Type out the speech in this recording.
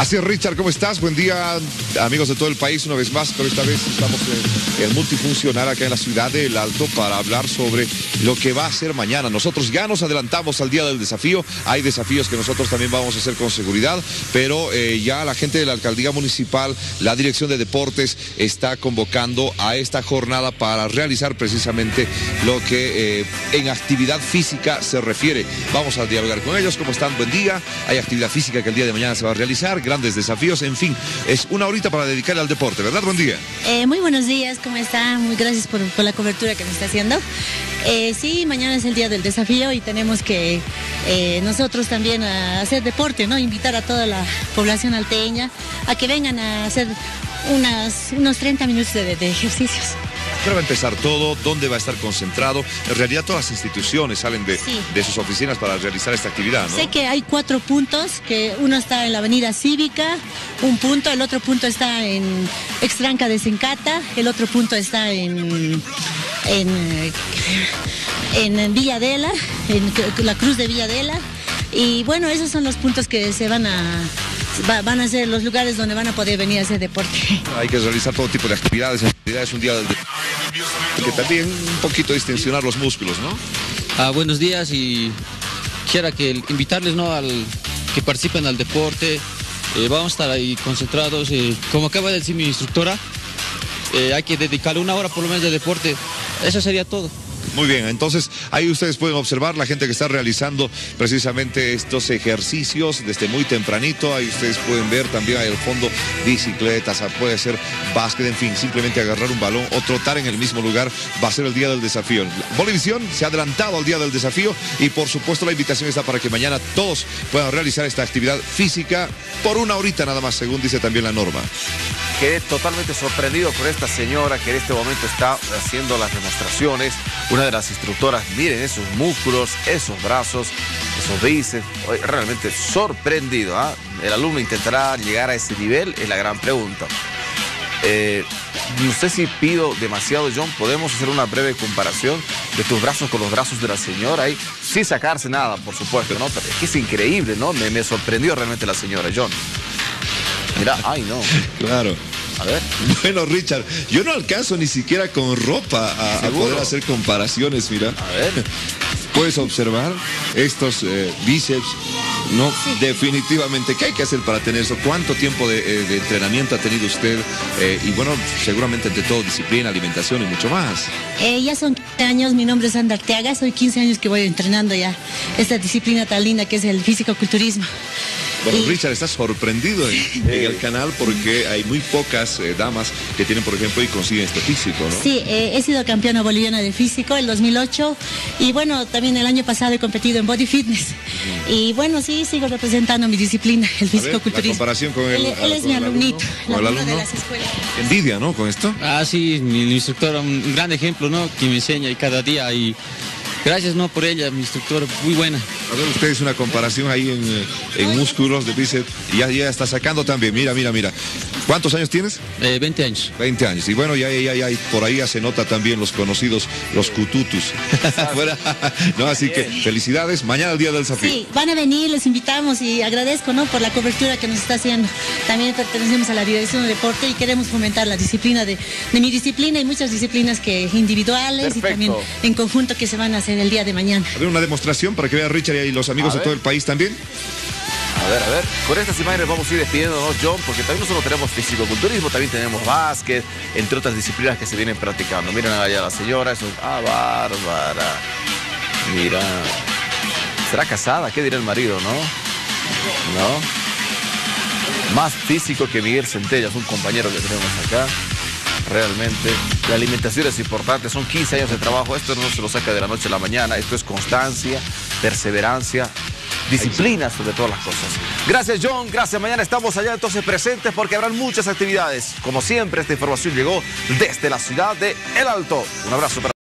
Así Richard, ¿cómo estás? Buen día, amigos de todo el país, una vez más, pero esta vez estamos en el multifuncional acá en la ciudad del Alto para hablar sobre lo que va a ser mañana. Nosotros ya nos adelantamos al día del desafío, hay desafíos que nosotros también vamos a hacer con seguridad, pero eh, ya la gente de la alcaldía municipal, la dirección de deportes está convocando a esta jornada para realizar precisamente lo que eh, en actividad física se refiere. Vamos a dialogar con ellos, ¿cómo están? Buen día, hay actividad física que el día de mañana se va a realizar grandes desafíos, en fin, es una horita para dedicarle al deporte, ¿verdad? Buen día. Eh, muy buenos días, ¿cómo está? Muy gracias por, la cobertura que me está haciendo. Eh, sí, mañana es el día del desafío y tenemos que eh, nosotros también hacer deporte, ¿no? Invitar a toda la población alteña a que vengan a hacer unas, unos 30 minutos de ejercicios. ¿Dónde va a empezar todo? ¿Dónde va a estar concentrado? En realidad todas las instituciones salen de, de sus oficinas para realizar esta actividad, ¿no? Sé que hay cuatro puntos, que uno está en la avenida Cívica, un punto, el otro punto está en Extranca de Sencata, el otro punto está en, en, en Villadela, en la Cruz de Villadela. Y bueno, esos son los puntos que se van a van a ser los lugares donde van a poder venir a hacer deporte. Hay que realizar todo tipo de actividades. Es un día del que también un poquito distensionar los músculos, ¿no? Ah, buenos días y quiera que invitarles ¿no? al que participen al deporte. Eh, vamos a estar ahí concentrados. Eh, como acaba de decir mi instructora, eh, hay que dedicarle una hora por lo menos de deporte. Eso sería todo. Muy bien, entonces ahí ustedes pueden observar la gente que está realizando precisamente estos ejercicios desde muy tempranito. Ahí ustedes pueden ver también ahí al fondo bicicletas, puede ser básquet, en fin, simplemente agarrar un balón o trotar en el mismo lugar va a ser el día del desafío. Bolivisión se ha adelantado al día del desafío y por supuesto la invitación está para que mañana todos puedan realizar esta actividad física por una horita nada más, según dice también la norma. Quedé totalmente sorprendido por esta señora que en este momento está haciendo las demostraciones. Una de las instructoras, miren esos músculos, esos brazos, esos bíceps. Realmente sorprendido. ¿ah? ¿El alumno intentará llegar a ese nivel? Es la gran pregunta. Eh, no sé si pido demasiado, John. Podemos hacer una breve comparación de tus brazos con los brazos de la señora y sin sacarse nada, por supuesto, ¿no? Es que es increíble, ¿no? Me, me sorprendió realmente la señora, John. Mira, ay no. Claro. A ver. Bueno, Richard, yo no alcanzo ni siquiera con ropa a, poder hacer comparaciones, mira. A ver. Puedes observar estos eh, bíceps. No, definitivamente. ¿Qué hay que hacer para tener eso? ¿Cuánto tiempo de, eh, entrenamiento ha tenido usted? Eh, y bueno, seguramente ante todo disciplina, alimentación y mucho más. ya son 15 años, mi nombre es Sandra Arteaga, soy 15 años que voy entrenando ya esta disciplina tan linda que es el físico-culturismo. Bueno, Richard está sorprendido en, el canal porque hay muy pocas eh, damas que tienen, por ejemplo, y consiguen este físico, ¿no? Sí, eh, he sido campeona boliviana de físico el 2008 y bueno, también el año pasado he competido en body fitness. Y bueno, sí, sigo representando mi disciplina, el físico-culturismo. comparación con él. Él, es mi alumnito, el alumno de las escuelas. Envidia, ¿no? Con esto. Ah, sí, mi, instructor, un gran ejemplo, ¿no? Que me enseña y cada día y Gracias, no, por ella, mi instructor, muy buena. A ver, ustedes una comparación ahí en, en músculos de bíceps y ya, ya está sacando también. Mira, mira, mira. ¿Cuántos años tienes? 20 eh, años. 20 años. Y bueno, ya, ya, ya, por ahí ya se nota también los conocidos, los cututus. no, así que felicidades. Mañana el día del desafío. Sí, van a venir, les invitamos y agradezco, ¿no? Por la cobertura que nos está haciendo. También pertenecemos a la dirección de deporte y queremos fomentar la disciplina de, de mi disciplina y muchas disciplinas que individuales y también en conjunto que se van a hacer el día de mañana. A ver, una demostración para que vea Richard y los amigos de todo el país también. A ver, a ver. Con estas imágenes vamos a ir despidiéndonos, John, porque también nosotros tenemos fisicoculturismo, también tenemos básquet, entre otras disciplinas que se vienen practicando. Miren allá la señora, eso es... Ah, bárbara. Mira. ¿Será casada? ¿Qué dirá el marido, no? ¿No? Más físico que Miguel Centella, es un compañero que tenemos acá realmente. La alimentación es importante, son 15 años de trabajo, esto no se lo saca de la noche a la mañana, esto es constancia, perseverancia, disciplina sobre todas las cosas. Gracias John, gracias. Mañana estamos allá entonces presentes porque habrán muchas actividades. Como siempre, esta información llegó desde la ciudad de El Alto. Un abrazo